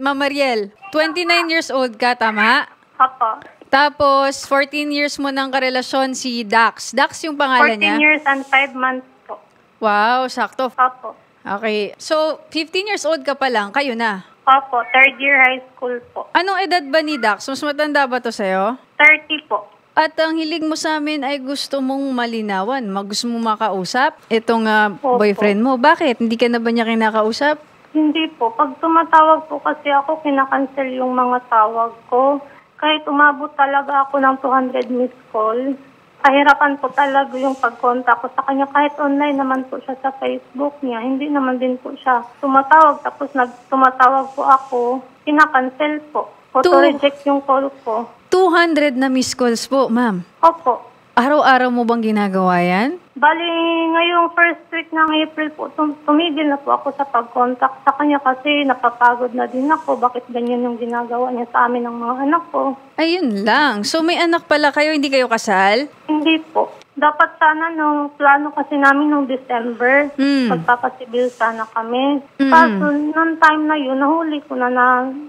Ma'am Mariel, 29 years old ka, tama? Opo. Tapos, 14 years mo ng karelasyon si Dax. Dax yung pangalan 14 niya? years and 5 months po. Wow, sakto. Opo. Okay. So, 15 years old ka pa lang, kayo na. Opo, third year high school po. Anong edad ba ni Dax? Mas matanda ba to sa'yo? 30 po. At ang hilig mo sa amin ay gusto mong malinawan. Gusto mong makausap itong Opo. boyfriend mo. Bakit? Hindi ka na ba niya kinakausap? Hindi po. Pag tumatawag po kasi ako, kinakancel yung mga tawag ko. Kahit umabot talaga ako ng 200 missed call, kahirapan po talaga yung pag-contact ko sa kanya. Kahit online naman po siya sa Facebook niya, hindi naman din po siya tumatawag. Tapos nag tumatawag po ako, kinakancel po. Auto-reject yung call ko. 200 na missed calls po, ma'am. Opo. Araw-araw mo bang ginagawa yan? Bali, ngayong first week ng April po, tum- tumigil na po ako sa pag-contact sa kanya kasi napapagod na din ako. Bakit ganyan yung ginagawa niya sa amin ng mga anak ko? Ayun lang. So may anak pala kayo, hindi kayo kasal? Hindi po. Dapat sana nung plano kasi namin nung December, Hmm. magpapasibil sana kami. Mm. Kaso, nung time na yun, nahuli ko na na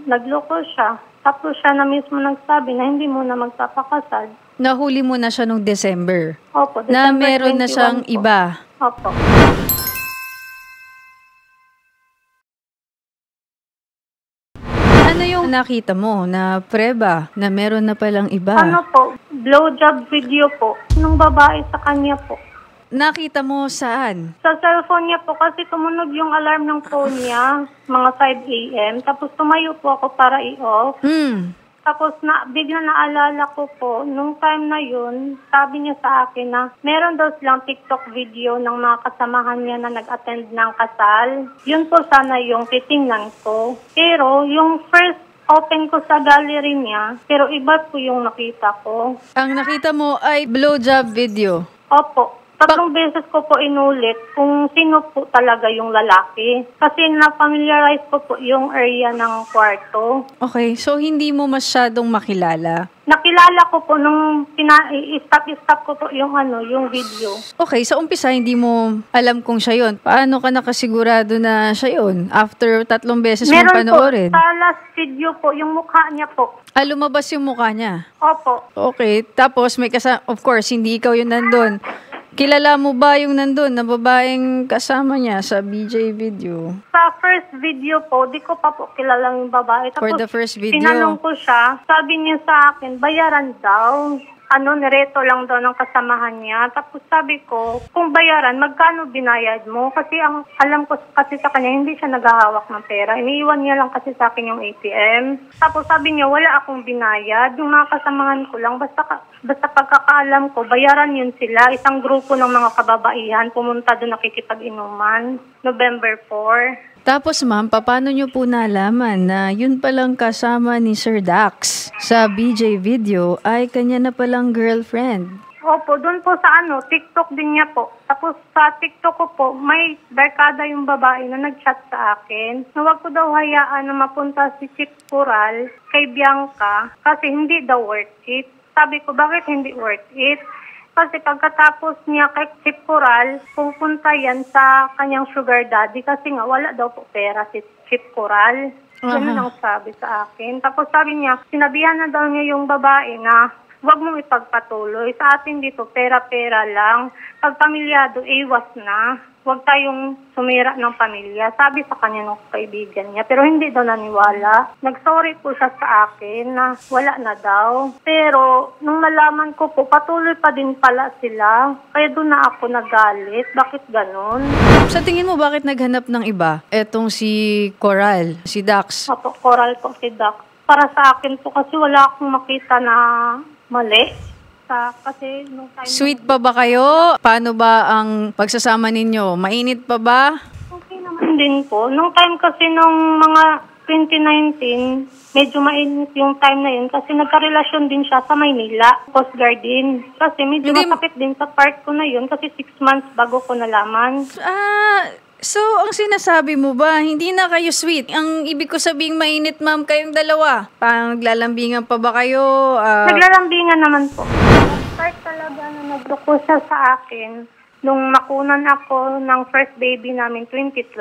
nagloko siya. Tapos siya na mismo nagsabi na hindi mo na magpapakasal. Nahuli mo na siya nung December. Opo, Na December meron na 21 siyang po. iba. Opo. Ano yung nakita mo na preba na meron na palang iba? Ano po, blowjob video po, nung babae sa kanya po. Nakita mo saan? Sa cellphone niya po kasi tumunog yung alarm ng phone niya, mga 5 a.m. Tapos tumayo po ako para i-off. Hmm. Tapos na, bigla naalala ko po, nung time na yun, sabi niya sa akin na meron daw silang TikTok video ng mga kasamahan niya na nag-attend ng kasal. Yun po sana yung titingnan ko. Pero yung first open ko sa gallery niya, pero iba po yung nakita ko. Ang nakita mo ay blowjob video. Opo. Tatlong beses ko po inulit kung sino po talaga yung lalaki. Kasi na-familiarize ko po yung area ng kwarto. Okay, so hindi mo masyadong makilala. Nakilala ko po nung pina- i-stop-stop ko po yung ano, yung video. Okay, sa umpisa hindi mo alam kung siya yun. Paano ka nakasigurado na siya yun? After tatlong beses mo Meron po, panoorin. sa last video po, yung mukha niya po. Ah, lumabas yung mukha niya. Opo. Okay, tapos may kasama, of course, hindi ikaw yung nandun. Kilala mo ba yung nandun na babaeng kasama niya sa BJ video? Sa first video po, di ko pa po kilalang yung babae. For the first video. tinanong ko siya, sabi niya sa akin, bayaran daw. Ano, nireto lang daw ng kasamahan niya. Tapos sabi ko, kung bayaran, magkano binayad mo? Kasi ang alam ko kasi sa kanya, hindi siya naghahawak ng pera. Iniiwan niya lang kasi sa akin yung ATM. Tapos sabi niya, wala akong binayad. Yung mga kasamahan ko lang, basta, basta pagkakaalam ko, bayaran yun sila. Isang grupo ng mga kababaihan, pumunta doon nakikipag-inuman. November 4. Tapos ma'am, paano nyo po nalaman na yun palang kasama ni Sir Dax sa BJ video ay kanya na palang girlfriend? Opo, doon po sa ano, TikTok din niya po. Tapos sa TikTok ko po, may barkada yung babae na nag-chat sa akin. Na wag ko daw hayaan na mapunta si Chip Coral kay Bianca kasi hindi daw worth it. Sabi ko, bakit hindi worth it? Kasi pagkatapos niya kay Chip Coral, pupunta yan sa kanyang sugar daddy kasi nga wala daw po pera si Chip Coral. Ganun ang sabi sa akin. Tapos sabi niya, sinabihan na daw niya yung babae na huwag mong ipagpatuloy. Sa atin dito, pera-pera lang. Pag pamilyado, iwas na. Huwag tayong sumira ng pamilya. Sabi sa kanya ng kaibigan niya. Pero hindi daw naniwala. Nag-sorry po siya sa akin na wala na daw. Pero nung nalaman ko po, patuloy pa din pala sila. Kaya doon na ako nagalit. Bakit ganon? Sa tingin mo, bakit naghanap ng iba? Etong si Coral, si Dax. Opo, coral po si Doc. Para sa akin po kasi wala akong makita na mali. Sa, kasi nung time Sweet pa ba kayo? Paano ba ang pagsasama ninyo? Mainit pa ba? Okay naman din po. Nung time kasi nung mga 2019, medyo mainit yung time na yun kasi nagkarelasyon din siya sa Maynila, Coast Guard din. Kasi medyo Hindi- masakit din sa part ko na yun kasi six months bago ko nalaman. Ah, so ang sinasabi mo ba, hindi na kayo sweet? Ang ibig ko sabing mainit, ma'am, kayong dalawa. Parang naglalambingan pa ba kayo? Ah, Naglalambingan naman po. Part talaga na nagloko siya sa akin. Nung nakunan ako ng first baby namin 2012,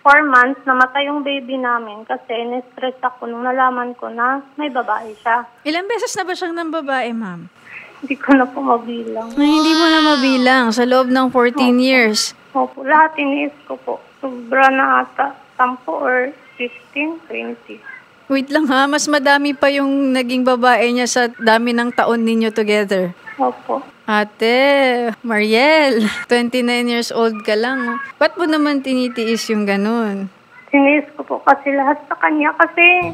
four months namatay yung baby namin kasi na-stress ako nung nalaman ko na may babae siya. Ilang beses na ba siyang ng babae, ma'am? Hindi ko na po mabilang. Ay, hindi mo na mabilang sa loob ng 14 years. Opo, lahat iniis ko po. Sobra na ata. 10 or 15, 20. Wait lang ha, mas madami pa yung naging babae niya sa dami ng taon ninyo together. Opo. Ate, Mariel, 29 years old ka lang. Ba't mo naman tinitiis yung ganun? Iniis ko po kasi lahat sa kanya kasi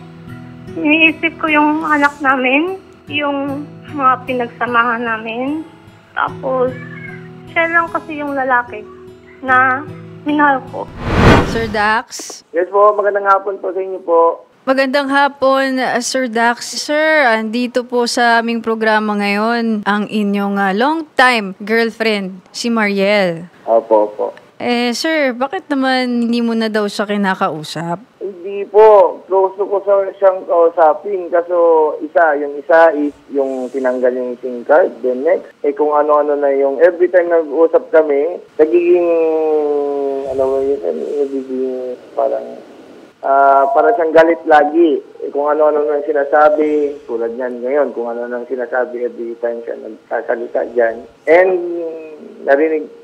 iniisip ko yung anak namin, yung mga pinagsamahan namin. Tapos, siya lang kasi yung lalaki na minahal ko. Sir Dax? Yes po, magandang hapon po sa inyo po. Magandang hapon, uh, Sir Dax. Sir, andito po sa aming programa ngayon ang inyong uh, long-time girlfriend, si Mariel. Opo, opo. Eh, sir, bakit naman hindi mo na daw siya kinakausap? Hindi po, gusto ko sa siyang kausapin. Kaso isa, yung isa is yung tinanggal yung SIM card. Then next, eh kung ano-ano na yung every time nag-usap kami, nagiging, ano mo yun, ano, nagiging parang, ah para siyang galit lagi. Eh, kung ano-ano na sinasabi, tulad niyan ngayon, kung ano-ano na sinasabi every time siya nagsasalita dyan. And narinig,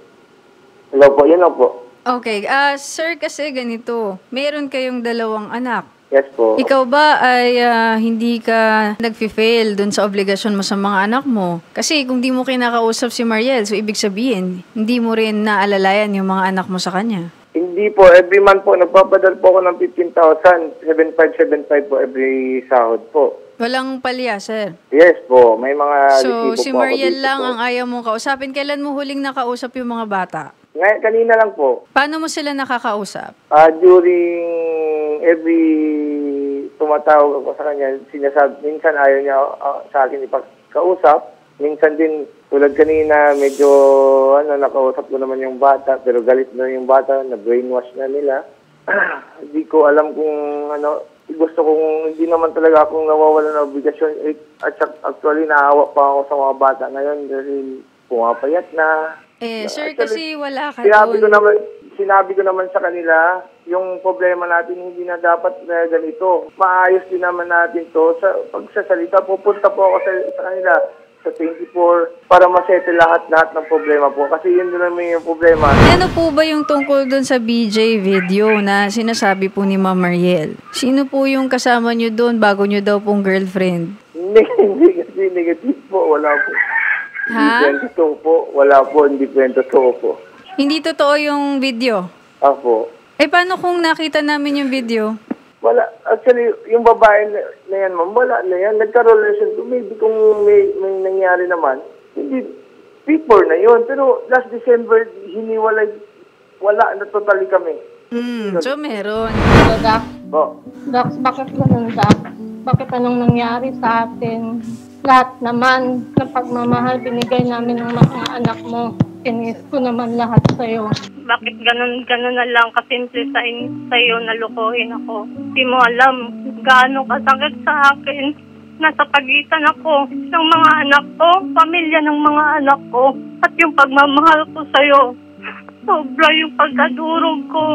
hello po, yun lang po. Okay, ah sir, kasi ganito. Meron kayong dalawang anak. Yes po. Ikaw ba ay ah, hindi ka nag-fail dun sa obligasyon mo sa mga anak mo? Kasi kung di mo kinakausap si Mariel, so ibig sabihin, hindi mo rin naalalayan yung mga anak mo sa kanya. Hindi po, every month po, nagpapadal po ako ng 15,000, 7575 po every sahod po. Walang palya, sir. Yes po, may mga So, resibo si po ako Mariel dito lang po. ang ayaw mong kausapin. Kailan mo huling nakausap yung mga bata? Ngayon, kanina lang po, Paano mo sila nakakausap? ah during every tumatawag ako sa kanya, sinasabi, minsan ayaw niya ah, sa akin ipakausap. Minsan din, tulad kanina, medyo ano, nakausap ko naman yung bata, pero galit na yung bata, na-brainwash na nila. Hindi ko alam kung ano, gusto kong, hindi naman talaga akong nawawala ng obligasyon. Eh, At sak- actually, naawa pa ako sa mga bata ngayon dahil pumapayat na. Eh, sir, kasi Actually, wala ka Sinabi ko doon. naman, sinabi ko naman sa kanila, yung problema natin hindi na dapat na ganito. Maayos din naman natin to sa pagsasalita. Pupunta po ako sa, sa kanila sa 24 para masettle lahat-lahat ng problema po. Kasi yun din naman yung problema. Ano po ba yung tungkol doon sa BJ video na sinasabi po ni Ma'am Mariel? Sino po yung kasama nyo doon bago nyo daw pong girlfriend? Hindi, hindi kasi negative po. Wala po. Ha? Hindi totoo po. Wala po. Hindi po yung totoo po. Hindi totoo yung video. Ako. Eh, paano kung nakita namin yung video? Wala. Actually, yung babae na, na yan, ma'am, wala na yan. Nagka-relation. Maybe kung may, may nangyari naman, hindi, before na yun. Pero last December, hiniwalay, wala na totally kami. Hmm, so meron. So, Dax, Oh. Dax, bakit ganun, Dax? Bakit anong nangyari sa atin? Lahat naman ng pagmamahal binigay namin ng mga anak mo. Iniis ko naman lahat sa'yo. Bakit ganun, ganun na lang kasimple sa in, sa'yo na lukuhin ako? Hindi mo alam gaano kasakit sa akin. Nasa pagitan ako ng mga anak ko, pamilya ng mga anak ko, at yung pagmamahal ko sa'yo. Sobra yung pagkadurog ko.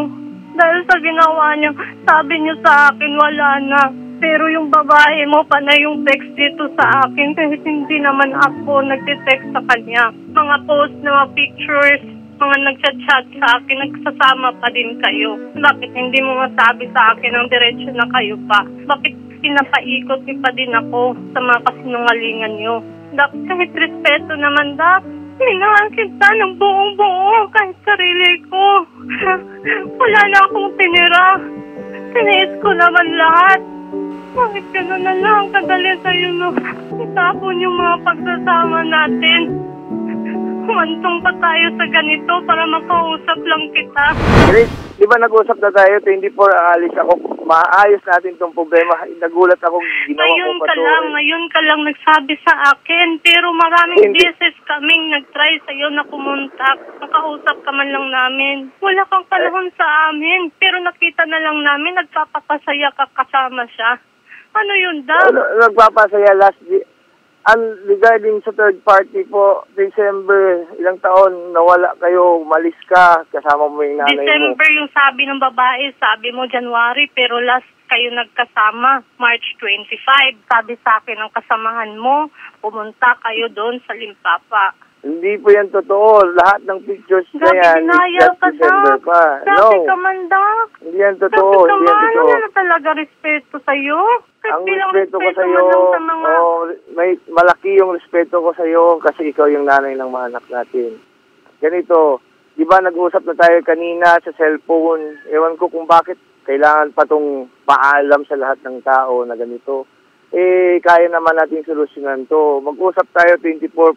Dahil sa ginawa niya, sabi niya sa akin, wala na. Pero yung babae mo pa na yung text dito sa akin kahit hindi naman ako nagtitext sa kanya. Mga post na mga pictures, mga nagchat-chat sa akin, nagsasama pa din kayo. Bakit hindi mo masabi sa akin ang diretsyo na kayo pa? Bakit pinapaikot niyo pa din ako sa mga kasinungalingan niyo? Dak, kahit respeto naman, Dak. Minahal kita ng buong buo kahit sarili ko. Wala na akong tinira. Tiniis ko naman lahat. Bakit gano'n na lang kadali sa'yo no? Itapon yung mga pagsasama natin. Humantong pa tayo sa ganito para makausap lang kita. Grace, di ba nag-usap na tayo, 24 aalis ako, maayos natin tong problema. Nagulat ako, ginawa Ngayon ko pa ka to. eh. lang, ngayon ka lang nagsabi sa akin. Pero maraming Hindi. beses kaming nag-try sa'yo na kumontak. Nakausap ka man lang namin. Wala kang panahon sa amin. Pero nakita na lang namin, nagpapapasaya ka kasama siya. Ano yun, Dab? Ano, nagpapasaya last di- An regarding sa third party po, December, ilang taon, nawala kayo, umalis ka, kasama mo yung nanay mo. December yung sabi ng babae, sabi mo January, pero last kayo nagkasama, March 25. Sabi sa akin ng kasamahan mo, pumunta kayo doon sa Limpapa. Hindi po yan totoo. Lahat ng pictures na Grabe, yan, is ka, December pa. Grabe No, ka man, Dak. hindi yan totoo. ka Hindi yan man. totoo. Wala na talaga respeto sa'yo. Kahit Ang bilang respeto ko sa man iyo, lang sa mga... oh, may malaki yung respeto ko sa iyo kasi ikaw yung nanay ng mga anak natin. Ganito, 'di ba nag-usap na tayo kanina sa cellphone. Ewan ko kung bakit kailangan pa tong paalam sa lahat ng tao na ganito. Eh kaya naman nating solusyonan 'to. Mag-usap tayo 24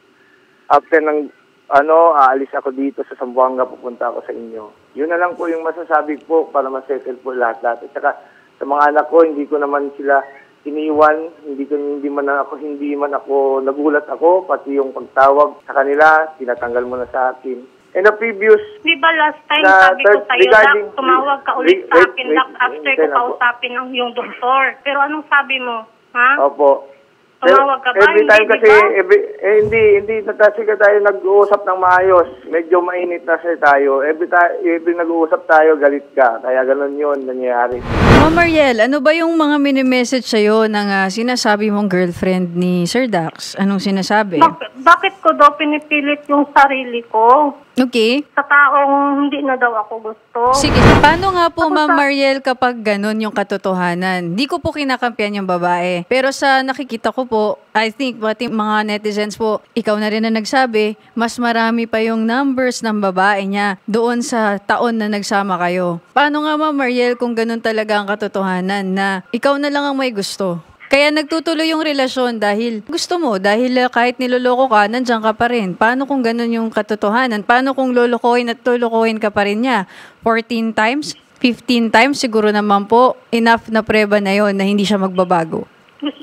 after ng ano, aalis ako dito sa Zamboanga, pupunta ako sa inyo. Yun na lang po yung masasabi ko para ma-settle po lahat-lahat. At saka sa mga anak ko, hindi ko naman sila iniwan, hindi ko hindi man ako hindi man ako nagulat ako pati yung pagtawag sa kanila, tinatanggal mo na sa akin. And the previous Di ba last time Na sabi ko sa'yo, regarding- tumawag ka ulit wait, sa akin, Dak, after ko kausapin ng yung doktor. Pero anong sabi mo? Ha? Opo. Tumawag ka ba? Every time kasi, every, eh, hindi, hindi na kasi ka tayo nag-uusap ng maayos. Medyo mainit na siya tayo. Every, ta- every nag-uusap tayo, galit ka. Kaya ganun yun nangyayari. Ma'am Mariel, ano ba yung mga mini-message sa'yo ng ah, sinasabi mong girlfriend ni Sir Dax? Anong sinasabi? Bak- bakit ko daw pinipilit yung sarili ko? Okay. Sa taong hindi na daw ako gusto. Sige, paano nga po Ako Ma'am sa- Mariel kapag ganun yung katotohanan? Di ko po kinakampiyan yung babae. Pero sa nakikita ko po, I think pati mga netizens po, ikaw na rin na nagsabi, mas marami pa yung numbers ng babae niya doon sa taon na nagsama kayo. Paano nga Ma'am Mariel kung ganun talaga ang katotohanan na ikaw na lang ang may gusto? Kaya nagtutuloy yung relasyon dahil gusto mo, dahil uh, kahit niloloko ka, nandiyan ka pa rin. Paano kung ganun yung katotohanan? Paano kung lolokohin at lolokohin ka pa rin niya? 14 times? 15 times? Siguro naman po, enough na preba na yon na hindi siya magbabago.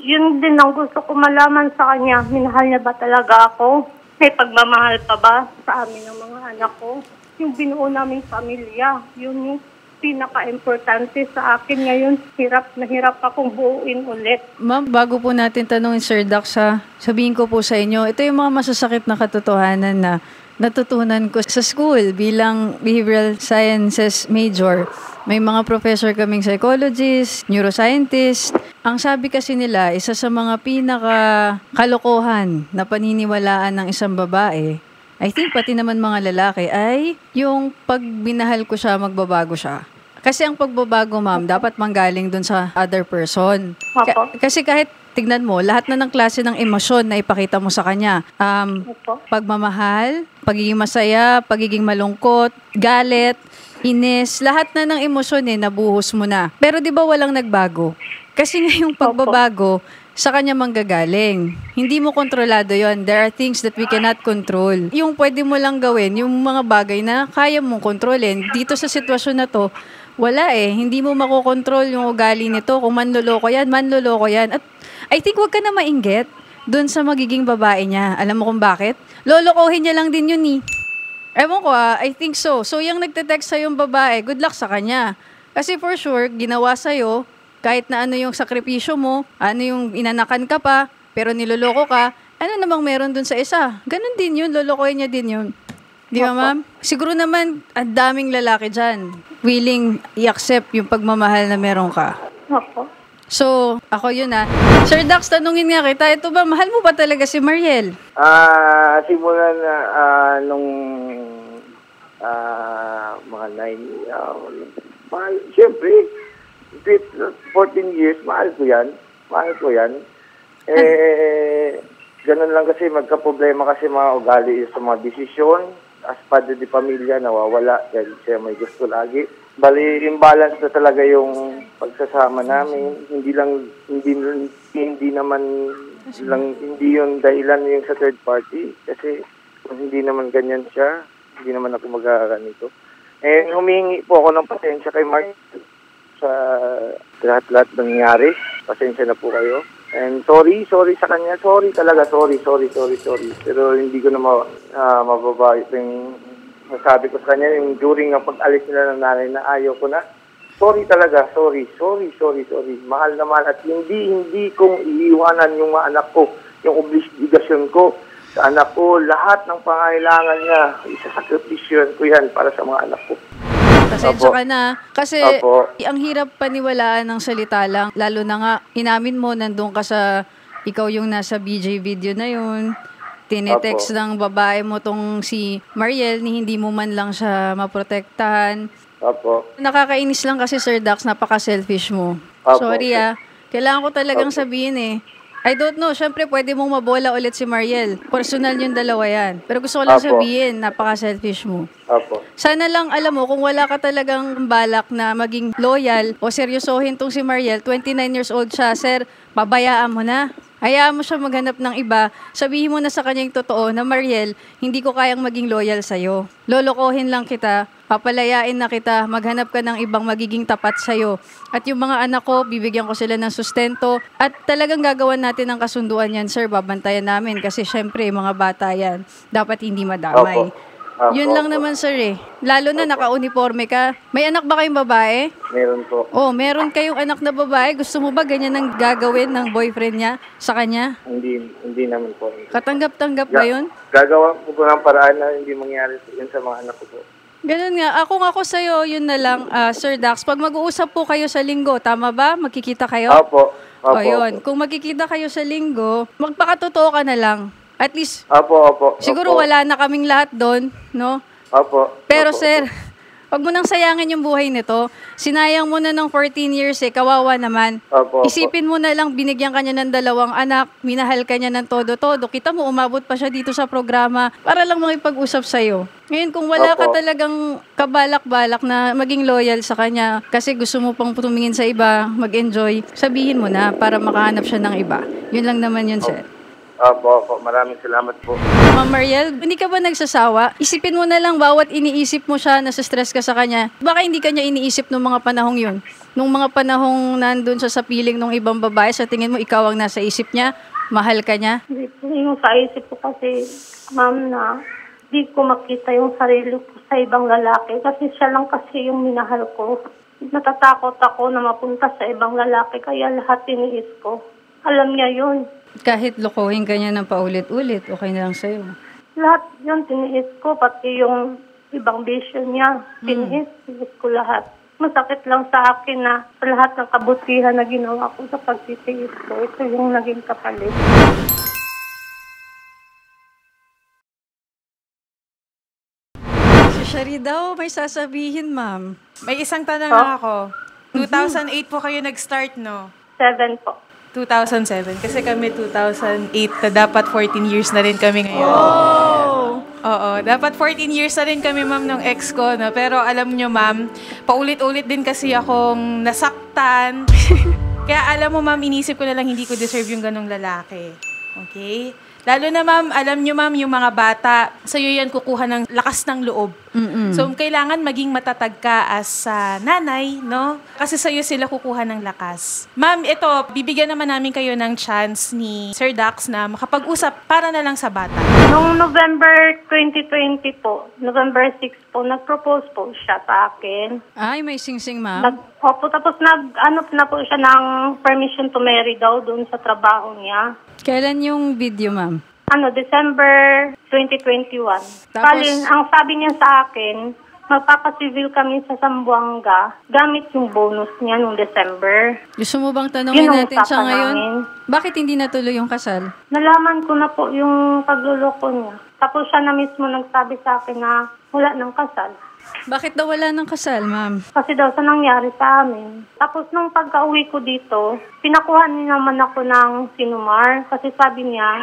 Yun din ang gusto ko malaman sa kanya. Minahal niya ba talaga ako? May pagmamahal pa ba sa amin ng mga anak ko? Yung binuo naming pamilya, yun yung pinaka-importante sa akin ngayon. Hirap na hirap akong buuin ulit. Ma'am, bago po natin tanungin Sir Dax, ha, sabihin ko po sa inyo, ito yung mga masasakit na katotohanan na natutunan ko sa school bilang behavioral sciences major. May mga professor kaming psychologist, neuroscientist. Ang sabi kasi nila, isa sa mga pinaka kalokohan na paniniwalaan ng isang babae, I think pati naman mga lalaki, ay yung pag binahal ko siya, magbabago siya. Kasi ang pagbabago, ma'am, dapat manggaling dun sa other person. Opo. Ka- kasi kahit tignan mo, lahat na ng klase ng emosyon na ipakita mo sa kanya. Um, Opo. pagmamahal, pagiging masaya, pagiging malungkot, galit, inis, lahat na ng emosyon eh, nabuhos mo na. Pero di ba walang nagbago? Kasi nga yung pagbabago, sa kanya manggagaling. Hindi mo kontrolado yon. There are things that we cannot control. Yung pwede mo lang gawin, yung mga bagay na kaya mong kontrolin. Dito sa sitwasyon na to, wala eh. Hindi mo makokontrol yung ugali nito. Kung manloloko yan, manloloko yan. At I think wag ka na mainggit doon sa magiging babae niya. Alam mo kung bakit? Lolokohin niya lang din yun eh. Ewan ko ah, I think so. So yung nagte-text sa yung babae, good luck sa kanya. Kasi for sure, ginawa sa'yo, kahit na ano yung sakripisyo mo, ano yung inanakan ka pa, pero niloloko ka, ano namang meron dun sa isa? Ganon din yun, lolokohin niya din yun. Di ba, ma'am? Siguro naman, ang daming lalaki dyan, willing i-accept yung pagmamahal na meron ka. Opo. So, ako yun ah. Sir Dax, tanungin nga kita, ito ba, mahal mo ba talaga si Mariel? Ah, simulan na ah, nung ah, mga 9 ah, mahal, siyempre, with 14 years, mahal ko yan. Mahal ko yan. Eh, ganun lang kasi magka-problema kasi mga ugali sa mga desisyon. As padre di pamilya, nawawala dahil siya may gusto lagi. Bali, imbalance na talaga yung pagsasama namin. Hindi lang, hindi, hindi naman lang, hindi yun dahilan yung sa third party. Kasi kung hindi naman ganyan siya, hindi naman ako magkakanito. Eh, humingi po ako ng pasensya kay Mark sa lahat-lahat nangyari. Pasensya na po kayo. And sorry, sorry sa kanya. Sorry talaga, sorry, sorry, sorry, sorry. Pero hindi ko na ma, uh, mababa yung nasabi ko sa kanya yung during ang pag-alis nila ng nanay na ayaw ko na. Sorry talaga, sorry, sorry, sorry, sorry. Mahal na mahal at hindi, hindi kong iiwanan yung mga anak ko. yung obligasyon ko sa anak ko, lahat ng pangailangan niya, isasakripisyon ko yan para sa mga anak ko. Pasensya Opo. ka na. Kasi Opo. ang hirap paniwalaan ng salita lang. Lalo na nga, inamin mo, nandun ka sa, ikaw yung nasa BJ video na yun. Tinetext Opo. ng babae mo tong si Mariel ni hindi mo man lang siya maprotektahan. Opo. Nakakainis lang kasi Sir Dax, napaka-selfish mo. Opo. Sorry ah. Kailangan ko talagang Opo. sabihin eh. I don't know, syempre pwede mong mabola ulit si Mariel. Personal yung dalawa yan. Pero gusto ko lang Opo. sabihin, napaka-selfish mo. Opo. Sana lang alam mo kung wala ka talagang balak na maging loyal o seryosohin tong si Mariel, 29 years old siya, sir, pabayaan mo na. Hayaan mo siya maghanap ng iba. Sabihin mo na sa kanya yung totoo na Mariel, hindi ko kayang maging loyal sa'yo. Lolokohin lang kita, papalayain na kita, maghanap ka ng ibang magiging tapat sa'yo. At yung mga anak ko, bibigyan ko sila ng sustento. At talagang gagawan natin ng kasunduan yan, sir. Babantayan namin kasi syempre, mga bata yan. Dapat hindi madamay. Opo. Opo, Yun lang opo. naman, sir eh. Lalo na naka-uniforme ka. May anak ba kayong babae? Meron po. Oh, meron kayong anak na babae. Gusto mo ba ganyan ang gagawin ng boyfriend niya sa kanya? Hindi, hindi naman po. Katanggap-tanggap ba yun? Gagawa po ko ng paraan na hindi mangyari yun sa mga anak ko po. Ganun nga. Ako nga ako sa'yo, yun na lang, ah, Sir Dax. Pag mag-uusap po kayo sa linggo, tama ba? Magkikita kayo? Opo. Opo. o yun. Kung magkikita kayo sa linggo, magpakatotoo ka na lang. At least, Opo, opo. siguro opo. wala na kaming lahat doon, no? Opo. Pero opo, sir, wag mo nang sayangin yung buhay nito. Sinayang mo na ng 14 years eh, kawawa naman. Opo, opo. Isipin mo na lang, binigyan ka niya ng dalawang anak, minahal ka niya ng todo-todo. Kita mo, umabot pa siya dito sa programa para lang makipag-usap sa'yo. Ngayon, kung wala ka Opo. talagang kabalak-balak na maging loyal sa kanya, kasi gusto mo pang tumingin sa iba, mag-enjoy, sabihin mo na para makahanap siya ng iba. Yun lang naman yun, sir. Opo, opo. Maraming salamat po. Ma'am Mariel, hindi ka ba nagsasawa? Isipin mo na lang bawat iniisip mo siya, nasa-stress ka sa kanya. Baka hindi ka niya iniisip nung mga panahong yun. Nung mga panahong nandun siya sa piling ng ibang babae, sa tingin mo ikaw ang nasa isip niya, mahal ka niya. Hindi po yung sa isip ko kasi, ma'am, na di ko makita yung sarili ko sa ibang lalaki kasi siya lang kasi yung minahal ko. Natatakot ako na mapunta sa ibang lalaki kaya lahat tiniis ko. Alam niya yun. Kahit lokohin ka niya ng paulit-ulit, okay na lang sa'yo. Lahat yun tiniis ko, pati yung ibang bisyo niya. Tiniis, tiniis ko lahat. Masakit lang sa akin na sa lahat ng kabutihan na ginawa ko sa pagtitiis ko, ito yung naging kapalit. Si Shari daw, may sasabihin, ma'am. May isang tanong Oh. lang ako. 2008 po kayo nag-start, no? Seven po. 2007. Kasi kami 2008 na dapat 14 years na rin kami ngayon. Oh! Oo, dapat 14 years na rin kami, ma'am, ng ex ko, no? Pero alam nyo, ma'am, paulit-ulit din kasi akong nasaktan. Kaya alam mo, ma'am, inisip ko na lang hindi ko deserve yung ganong lalaki. Okay? Lalo na, ma'am, alam nyo, ma'am, yung mga bata, sa'yo yan kukuha ng lakas ng loob. Mm-mm. So, kailangan maging matatag ka as ah, nanay, no? Kasi sa'yo sila kukuha ng lakas. Ma'am, ito, bibigyan naman namin kayo ng chance ni Sir Dax na makapag-usap para na lang sa bata. Noong November 2020 po, November 6 po, nag-propose po siya sa akin. Ay, may sing-sing, ma'am. Nag, opo, tapos nag, ano na po siya ng permission to marry daw doon sa trabaho niya. Kailan yung video, ma'am? Ano, December 2021. Tapos- Bali, ang sabi niya sa akin, magpapasivil kami sa Sambuanga gamit yung bonus niya noong December. Gusto mo bang tanongin Yun natin siya ngayon? namin. Bakit hindi natuloy yung kasal? Nalaman ko na po yung pagluloko niya. Tapos siya na mismo nagsabi sa akin na wala ng kasal. Bakit daw wala ng kasal, ma'am? Kasi daw sa nangyari sa amin. Tapos nung pagka-uwi ko dito, pinakuha niya naman ako ng sinumar kasi sabi niya,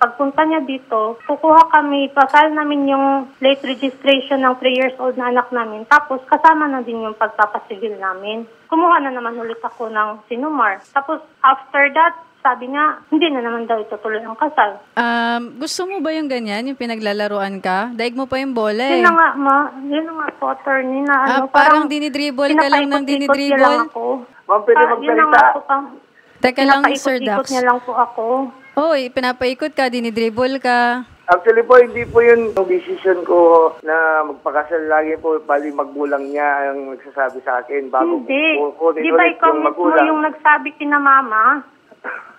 pagpunta niya dito, kukuha kami, pasal namin yung late registration ng 3 years old na anak namin. Tapos kasama na din yung pagpapasigil namin. Kumuha na naman ulit ako ng sinumar. Tapos after that, sabi niya, hindi na naman daw itutuloy ang kasal. Um, gusto mo ba yung ganyan, yung pinaglalaruan ka? Daig mo pa yung bola eh. Yun na nga, ma. Yun na nga po, attorney na Ah, ano. parang dinidribble ka lang ng dinidribble? lang ako. Ma'am, pwede na magsalita? Teka lang, Sir pinapaikot-ikot Dax. niya lang po ako. Oy, pinapaikot ka, dinidribble ka. Actually po, hindi po yun yung decision ko na magpakasal lagi po. Bali, magbulang niya ang nagsasabi sa akin bago Hindi. ko kunin Di ba ikaw yung mismo magulang. yung nagsabi kina mama?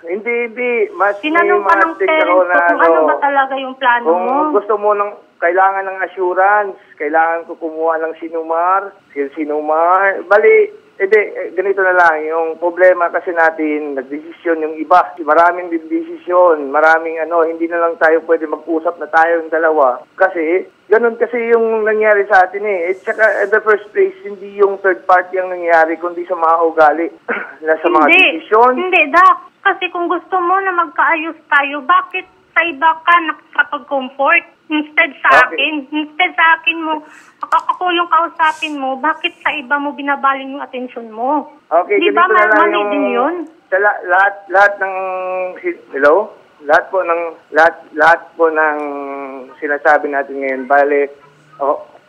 Hindi, hindi. Mas Tinanong ka ng parents ko na kung ano ba talaga yung plano Kung mo. gusto mo ng, kailangan ng assurance, kailangan ko kumuha ng sinumar, sil sinumar. Bali, edi, eh, ganito na lang, yung problema kasi natin, nagdesisyon yung iba. Maraming desisyon, maraming ano, hindi na lang tayo pwede mag-usap na tayo yung dalawa. Kasi, ganun kasi yung nangyari sa atin eh. At saka, in the first place, hindi yung third party ang nangyari, kundi sa mga ugali na sa mga hindi, desisyon. hindi, Dak. Kasi kung gusto mo na magkaayos tayo, bakit sa iba ka nakakapag-comfort? Instead sa Okay. akin, instead sa akin mo, ako yung kausapin mo, bakit sa iba mo binabaling yung atensyon mo? Okay, Di ba mali yung... din yun? Sa la- lahat, lahat ng... Hello? Lahat po ng... Lahat, lahat po ng sinasabi natin ngayon, bale,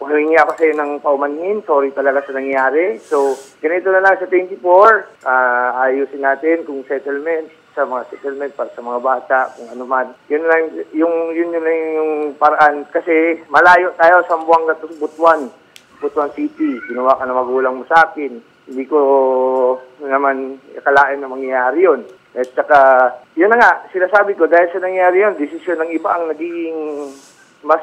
humingi ako sa iyo ng paumanhin. Sorry talaga sa nangyari. So, ganito na lang sa 24. ah ayusin natin kung settlement sa mga settlement para sa mga bata, kung ano man. Yun lang, yung, yun, yun lang yung paraan. Kasi malayo tayo sa Buanga to Butuan. Butuan City. Ginawa ka na magulang mo sa akin. Hindi ko naman akalain na mangyayari yun. At saka, yun na nga, sinasabi ko, dahil sa nangyayari yun, desisyon ng iba ang naging mas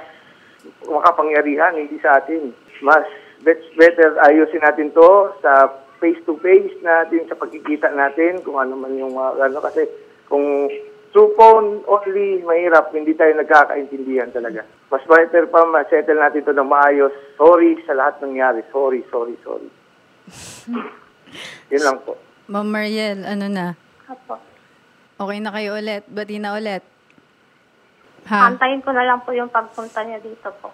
makapangyarihan, hindi sa atin. Mas bet- better ayusin natin to sa face-to-face natin, sa pagkikita natin, kung ano man yung mga, ano, kasi kung through phone only, mahirap, hindi tayo nagkakaintindihan talaga. Mas better pa, ma-settle natin to ng maayos. Sorry sa lahat nangyari. Sorry, sorry, sorry. Yun lang po. Ma'am Mariel, ano na? Apo. Okay na kayo ulit? Bati na ulit? Ha? Antayin ko na lang po yung pagpunta niya dito po.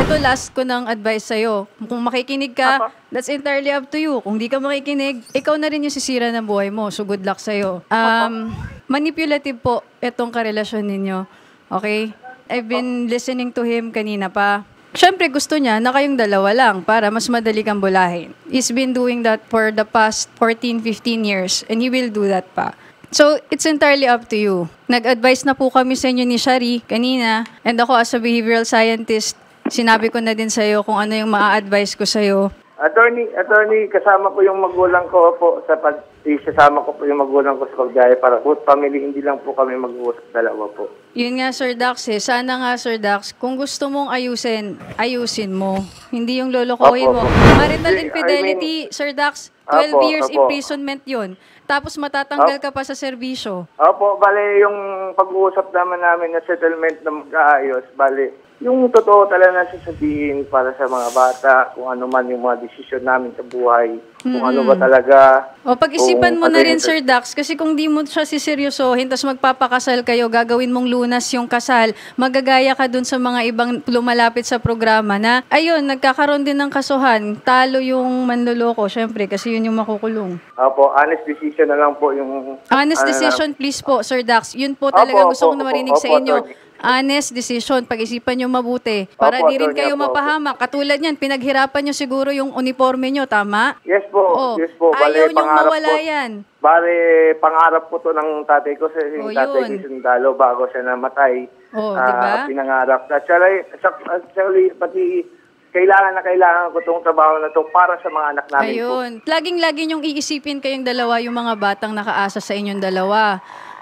Ito last ko ng advice sa'yo. Kung makikinig ka, Apo. that's entirely up to you. Kung di ka makikinig, ikaw na rin yung sisira ng buhay mo. So good luck sa'yo. Um, manipulative po itong karelasyon ninyo. Okay? I've been listening to him kanina pa. Siyempre, gusto niya na kayong dalawa lang para mas madali kang bulahin. He's been doing that for the past 14, 15 years and he will do that pa. So, it's entirely up to you. Nag-advise na po kami sa inyo ni Shari kanina and ako as a behavioral scientist, sinabi ko na din sa'yo kung ano yung maa-advise ko sa'yo. Attorney, attorney, kasama ko yung magulang ko po sa pag isasama ko po yung magulang ko sa pagdaya para po family, hindi lang po kami mag-uusap dalawa po. Yun nga, Sir Dax, eh. Sana nga, Sir Dax, kung gusto mong ayusin, ayusin mo. Hindi yung lolokohin mo. Opo. Marital I infidelity, Sir Dax, 12 Opo, years opo. imprisonment yun. Tapos matatanggal ka pa sa serbisyo. Opo, bale yung pag-uusap naman namin na settlement na mag-aayos, bale, yung totoo talaga na sasabihin para sa mga bata, kung ano man yung mga desisyon namin sa buhay, kung ano ba talaga. O pag-isipan mo na ano rin, yung- Sir Dax, kasi kung di mo siya siseryosohin, tapos magpapakasal kayo, gagawin mong lunas yung kasal, magagaya ka dun sa mga ibang lumalapit sa programa na, ayun, nagkakaroon din ng kasuhan, talo yung manloloko, syempre, kasi yun yung makukulong. Opo, honest decision na lang po yung... Honest ano decision, please po, Sir Dax. Yun po talaga Opo, gusto opo, kong marinig opo, sa opo, inyo. attorney. Honest decision, pag-isipan nyo mabuti. Para Opo, di rin kayo opo, mapahamak. Katulad niyan, pinaghirapan nyo siguro yung uniforme nyo, tama? Yes po, Oh, yes po. Bale, ayaw nyong pangarap mawala po. yan. Bale, pangarap po to ng tatay ko sa yung Oh, tatay yun. ko sundalo bago siya namatay. Oh, Ah, di ba? Pinangarap. Actually, actually, pati kailangan na kailangan ko tong trabaho na to para sa mga anak namin po. Ayun. Laging-lagi nyong iisipin kayong dalawa yung mga batang nakaasa sa inyong dalawa.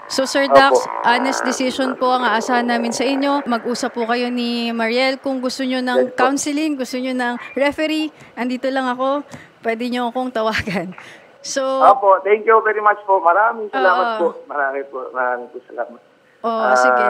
So, Sir Dax, Opo. honest decision po ang aasahan namin sa inyo. Mag-usap po kayo ni Mariel. Kung gusto nyo ng Yes counseling, gusto nyo ng referee, andito lang ako. Pwede nyo akong tawagan. So, Opo, thank you very much po. Maraming salamat Oo. po. Maraming po, maraming po salamat. Oh, Ah, sige.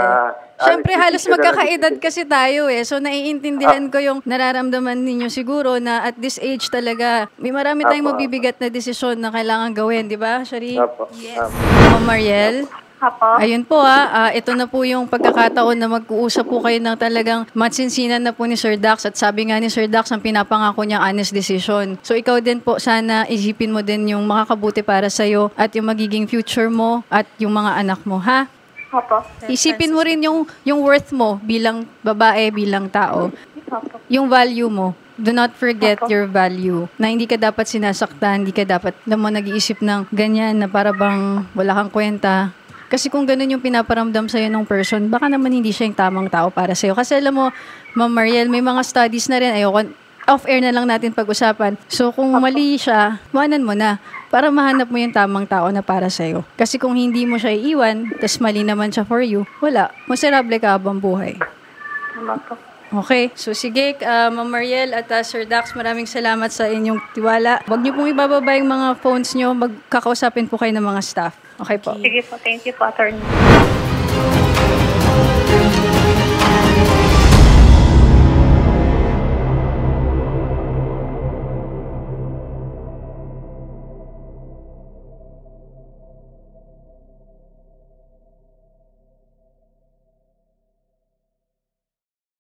Siyempre, honest halos magkakaedad kasi tayo eh. So, naiintindihan Ah. ko yung nararamdaman ninyo siguro na at this age talaga, may marami tayong mabibigat na desisyon na kailangan gawin, di ba, Shari? Yes. Oh, Mariel? Apo. Ayun po ah, Ah, ito na po yung pagkakataon na mag-uusap po kayo ng talagang matsinsinan na po ni Sir Dax at sabi nga ni Sir Dax ang pinapangako niya honest decision. So ikaw din po sana isipin mo din yung makakabuti para sa at yung magiging future mo at yung mga anak mo, ha? Apo. Isipin mo rin yung yung worth mo bilang babae, bilang tao. Apo. Yung value mo. Do not forget Opo. your value. Na hindi ka dapat sinasaktan, hindi ka dapat alam mo nag-iisip ng ganyan na para bang wala kang kwenta. Kasi kung ganun yung pinaparamdam sa'yo ng person, baka naman hindi siya yung tamang tao para sa'yo. Kasi alam mo, Ma'am Mariel, may mga studies na rin, ayoko, off-air na lang natin pag-usapan. So, kung mali siya, iwanan mo na para mahanap mo yung tamang tao na para sa'yo. Kasi kung hindi mo siya iiwan, tas mali naman siya for you, wala. Miserable ka habang buhay. Tama po. Okay. So sige, uh, Ma'am Mariel at uh, Sir Dax, maraming salamat sa inyong tiwala. Huwag niyo pong ibababa yung mga phones niyo. Magkakausapin po kayo ng mga staff. Okay po. Sige po, thank you po, attorney.